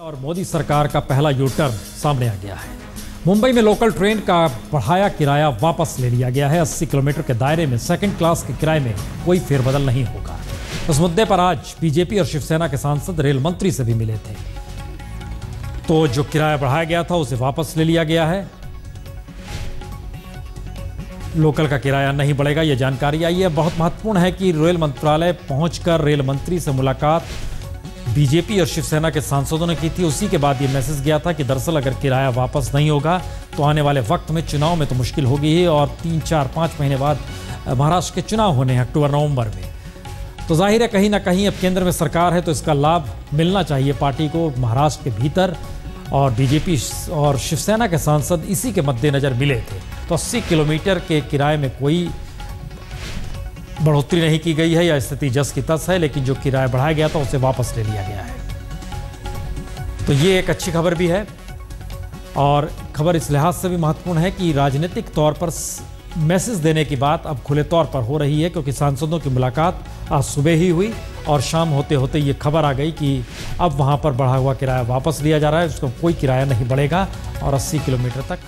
और मोदी सरकार का पहला यू टर्न सामने आ गया है। मुंबई में लोकल ट्रेन का बढ़ाया किराया वापस ले लिया गया है। 80 किलोमीटर के दायरे में सेकंड क्लास के किराए में कोई फेरबदल नहीं होगा। उस मुद्दे पर आज बीजेपी और शिवसेना के सांसद, रेल मंत्री से भी मिले थे। तो जो किराया बढ़ाया गया था, उसे वापस ले लिया गया है। लोकल का किराया नहीं बढ़ेगा यह जानकारी आई है। बहुत महत्वपूर्ण है कि रेल मंत्रालय पहुंचकर रेल मंत्री से मुलाकात बीजेपी और शिवसेना के सांसदों ने की थी। उसी के बाद ये मैसेज गया था कि दरअसल अगर किराया वापस नहीं होगा तो आने वाले वक्त में चुनाव में तो मुश्किल होगी ही और तीन, चार, पाँच महीने बाद महाराष्ट्र के चुनाव होने हैं अक्टूबर, नवंबर में। तो ज़ाहिर है कहीं ना कहीं अब केंद्र में सरकार है तो इसका लाभ मिलना चाहिए पार्टी को महाराष्ट्र के भीतर और बीजेपी और शिवसेना के सांसद इसी के मद्देनजर मिले थे। तो 80 किलोमीटर के किराए में कोई बढ़ोतरी नहीं की गई है या स्थिति जस की तस है, लेकिन जो किराया बढ़ाया गया था उसे वापस ले लिया गया है। तो ये एक अच्छी खबर भी है, और खबर इस लिहाज से भी महत्वपूर्ण है कि राजनीतिक तौर पर मैसेज देने की बात अब खुले तौर पर हो रही है, क्योंकि सांसदों की मुलाकात आज सुबह ही हुई, और शाम होते होते ये खबर आ गई कि अब वहाँ पर बढ़ा हुआ किराया वापस लिया जा रहा है, उसको कोई किराया नहीं बढ़ेगा, और 80 किलोमीटर तक